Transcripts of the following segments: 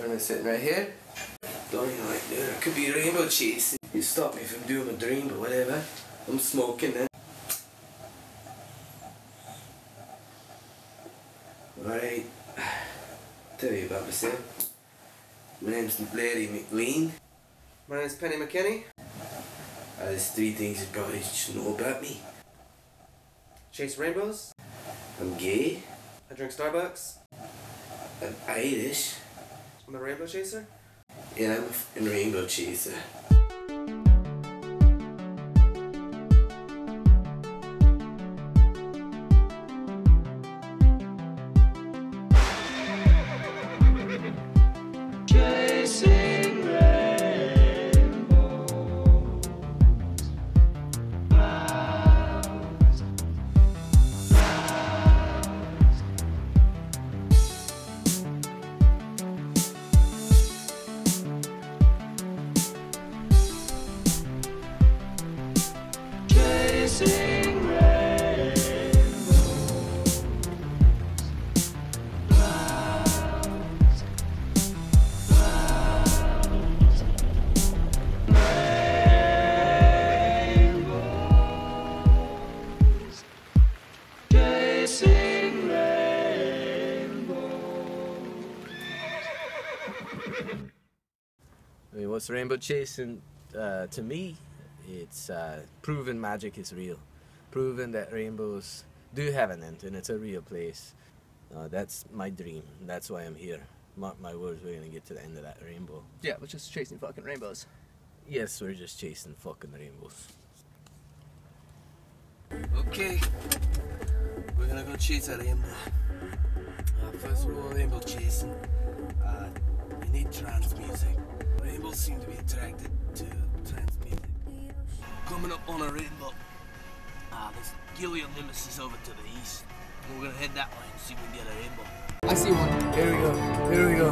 And I'm sitting right here. Don't even like there. Could be rainbow chasing. You stop me from doing my dream, but whatever. I'm smoking then. Alright. Tell you about myself. My name's Larry McLean. My name's Penny McKenny. Uh, there's three things you probably should know about me. Chase rainbows. I'm gay. I drink Starbucks. I'm Irish. I'm a rainbow chaser. And I'm a rainbow chaser. I mean, what's rainbow chasing uh, to me? It's uh, proving magic is real, proven that rainbows do have an end and it's a real place. Uh, that's my dream. That's why I'm here. Mark my words, we're gonna get to the end of that rainbow. Yeah, we're just chasing fucking rainbows. Yes, we're just chasing fucking rainbows. Okay, we're gonna go chase a rainbow. Uh, first rule of rainbow chasing, uh, you need trance music. Rainbows seem to be attracted to trance music. Coming up on a rainbow, uh, there's Giliolimus is over to the east. We're gonna head that way and see if we can get a rainbow. I see one. Here we go, here we go.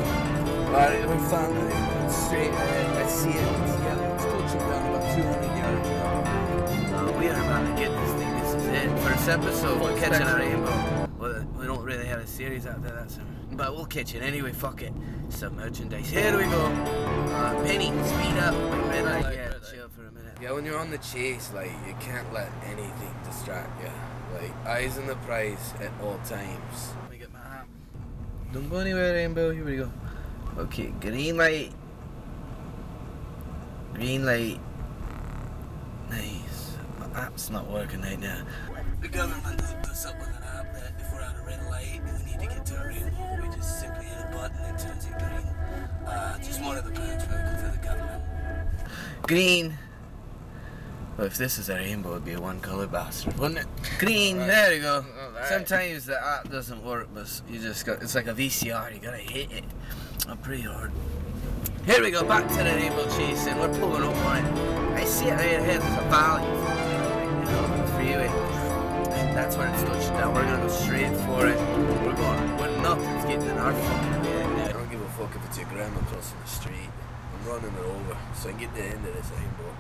Alright, we found the rainbow. Straight ahead. I see it. It's yellow. It's touching down about 200 yards. Uh, we are about to get this thing. This is it. First episode, we're catching a rainbow. Well, we don't really have a series out there, that's but we'll catch it anyway. Fuck it. Some merchandise. Here we go. Uh, Penny, speed up. Red light. Yeah, chill for a minute. Yeah, when you're on the chase, like you can't let anything distract you. Like eyes on the prize at all times. Let me get my app. Don't go anywhere, Rainbow. Here we go. Okay, green light. Green light. Nice. My app's not working right now. The government hooked us up with red light and we need to get to rainbow, we just simply hit a button and it turns it green. Uh, just one of the perks working for the government. Green. Well, if this is a rainbow, it'd be a one color bastard, wouldn't it? Green, there you go. Sometimes the app doesn't work, but you just got, it's like a VCR, you gotta hit it up pretty hard. Here we go, back to the rainbow chasing. We're pulling up on it. I see it right ahead, there's a valley. You know, freeway. And that's where it's touching down. We're gonna go straight for it. We're going, we're nothing's getting in our fucking way. I don't give a fuck if it's your grandma crossing the street. I'm running her over so I can get the end of this rainbow.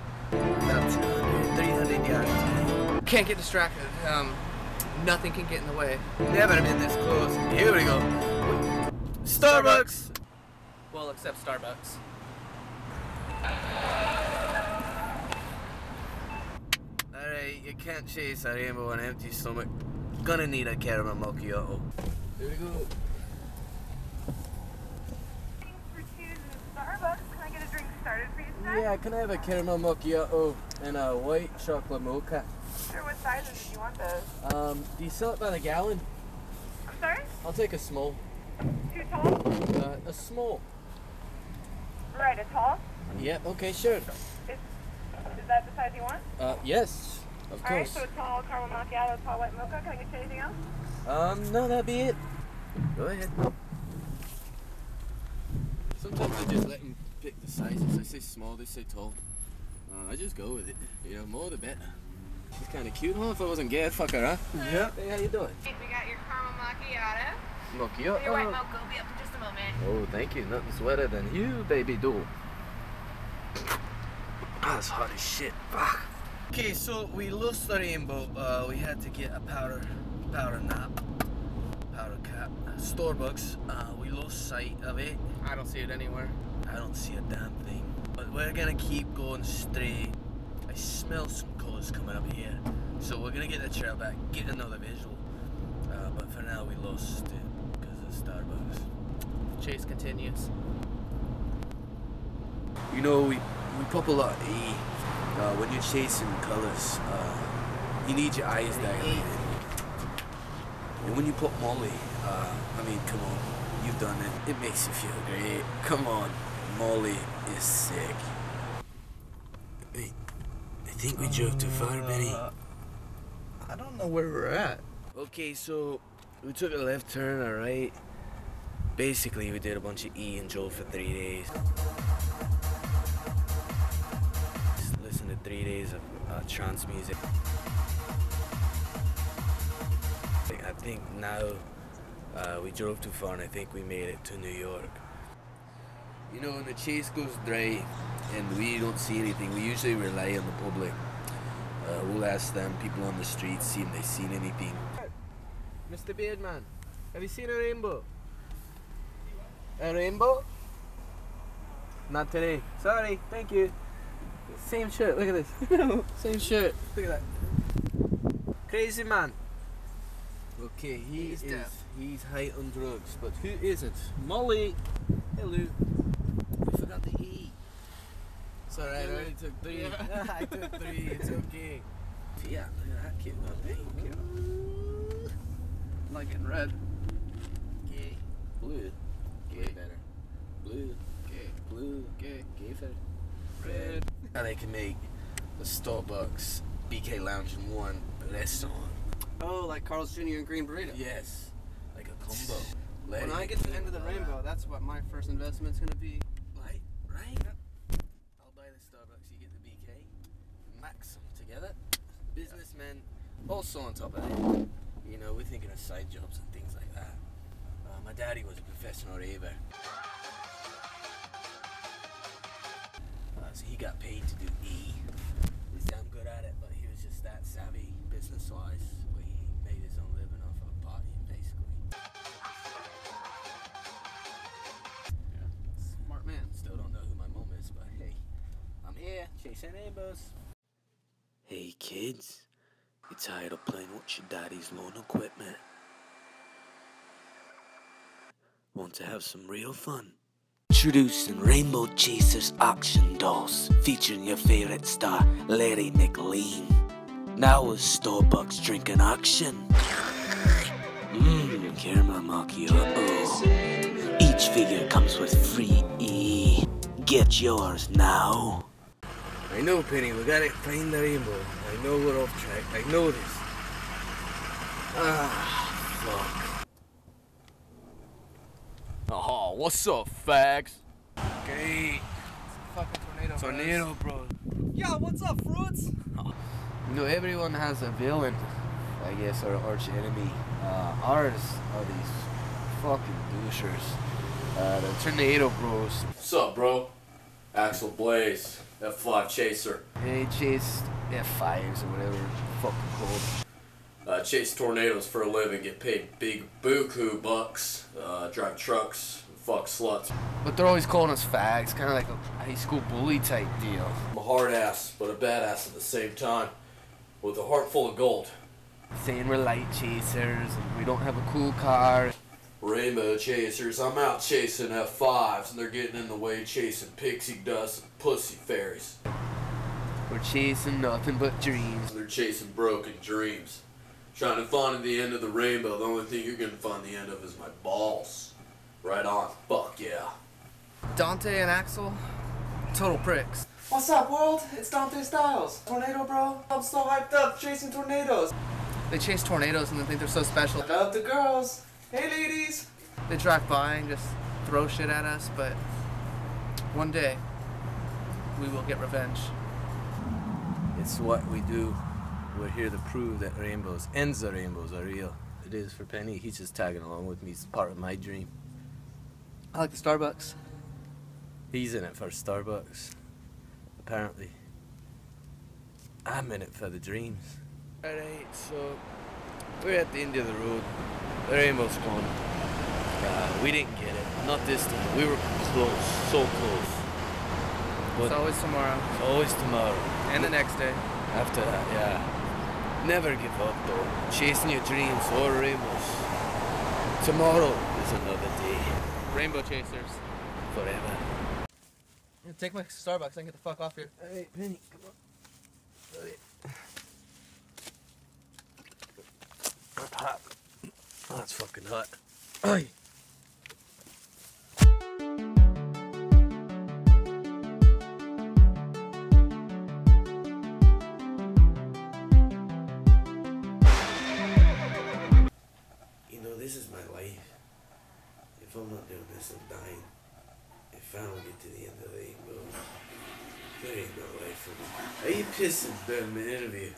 About 200, 300 yards. Can't get distracted. Um, nothing can get in the way. Never been this close. Here we go. Starbucks! Well, except Starbucks. Alright, you can't chase a rainbow on an empty stomach. Gonna need a caramel macchiato. Here we go. for choosing Starbucks. Can I get a drink started for you today? Yeah, can I have a caramel macchiato and a white chocolate mocha? Sure, what sizes do you want those? Um, do you sell it by the gallon? I'm sorry? I'll take a small. Too tall? Uh, a small. Right, a tall? Yeah, okay, sure. Is, is that the size you want? Uh, yes, of Alright, course. so a tall caramel macchiato, tall white mocha. Can I get you anything else? Um, no, that'd be it. Go ahead. Sometimes I just let them pick the sizes. They say small, they say tall. Uh, I just go with it. You know, more the better. It's kind of cute, huh? If I wasn't gay, I'd fuck her, huh? Yeah. Hey, how you doing? We got your caramel macchiato. Macchiato. Your white mocha will be up in just a moment. Oh, thank you. Nothing sweeter than you, baby doll. Ah, that's hot as shit. Fuck. Okay, so we lost the rainbow. Uh, we had to get a powder, powder nap. powder cap. Starbucks, uh, we lost sight of it. I don't see it anywhere. I don't see a damn thing. But we're gonna keep going straight. I smell some colours coming up here. So we're gonna get the trail back, get another visual. Uh, but for now, we lost it because of Starbucks. Chase continues. You know, we, we pop a lot of E. Uh, when you're chasing colours, uh, you need your eyes dilated. And when you put Molly, uh, I mean, come on, you've done it. It makes you feel great. Come on, Molly is sick. Wait, I think we drove too far, Benny. Uh, I don't know where we're at. Okay, so we took a left turn, alright? Basically, we did a bunch of E and drove for three days. Three days of uh, trance music. I think now uh, we drove too far and I think we made it to New York. You know, when the chase goes dry and we don't see anything, we usually rely on the public. Uh, we'll ask them, people on the street, see if they've seen anything. Mr. Beardman, have you seen a rainbow? A rainbow? Not today. Sorry, thank you. Same shirt, look at this. Same shirt, look at that. Crazy man. Okay, he He's is deaf. he's high on drugs, but who isn't? Molly. Hello. We forgot the E. It's alright, I only took three. yeah. I took three, it's okay. Yeah, look at that kid, not pink. Like in red. Gay. Blue. Gay better. Blue. Gay. Blue. Gay. Gay for And they can make the Starbucks BK Lounge in one restaurant. Oh, like Carl's Jr. and Green Burrito. Yes, like a combo. When I get to the end of the rainbow, that's what my first investment's gonna be. Right, right. I'll buy the Starbucks, you get the BK. Max together. Businessmen, also on top of that. You know, we're thinking of side jobs and things like that. Uh, my daddy was a professional raver. He got paid to do E. He's damn good at it, but he was just that savvy business wise. Where he made his own living off of partying, basically. Smart man. Still don't know who my mom is, but hey, I'm here chasing rainbows. Hey kids, you tired of playing with your daddy's lawn equipment? Want to have some real fun? Introducing Rainbow Chasers Auction Dolls, featuring your favorite star, Larry McLean. Now with Starbucks drinking auction. Mmm, caramel macchiato. Each figure comes with free E. Get yours now. I know, Penny. We gotta find the rainbow. I know we're off track. I know this. Ah, fuck. Oh, what's up, fags? Okay. Fucking tornado. Tornado, bro. Yo, what's up, fruits? You know, everyone has a villain, I guess, or arch enemy. Uh, ours are these fucking douchers. Uh, the Tornado Bros. What's up, bro? Axel Blaze, F5 Chaser. They chase F5s or whatever fucking called. Uh, chase tornadoes for a living, get paid big buku bucks, uh, drive trucks, fuck sluts. But they're always calling us fags, kind of like a high school bully type deal. I'm a hard ass, but a badass at the same time, with a heart full of gold. Saying we're light chasers and we don't have a cool car. Rainbow chasers, I'm out chasing F5s, and they're getting in the way chasing pixie dust and pussy fairies. We're chasing nothing but dreams. They're chasing broken dreams. Trying to find the end of the rainbow, the only thing you're gonna find the end of is my balls. Right on. Fuck yeah. Dante and Axel, total pricks. What's up, world? It's Dante Styles. Tornado, bro. I'm so hyped up chasing tornadoes. They chase tornadoes and they think they're so special. I love the girls. Hey, ladies. They drive by and just throw shit at us, but one day we will get revenge. It's what we do. We're here to prove that rainbows, ends of rainbows, are real. It is for Penny. He's just tagging along with me. It's part of my dream. I like the Starbucks. He's in it for Starbucks, apparently. I'm in it for the dreams. Alright, so we're at the end of the road. the rainbow's gone. Uh, we didn't get it. Not this time. We were close, so close. It's always tomorrow it's always tomorrow. and the next day. After that, yeah. Never give up though. Chasing your dreams or rainbows. Tomorrow is another day. Rainbow chasers. Forever. Take my Starbucks and get the fuck off here. Hey, Penny, come on. Hey. Hot. Oh, it's fucking hot. This, I'm dying. If I don't get to the end of the rainbow, there ain't no life for me. Are you pissing my interview?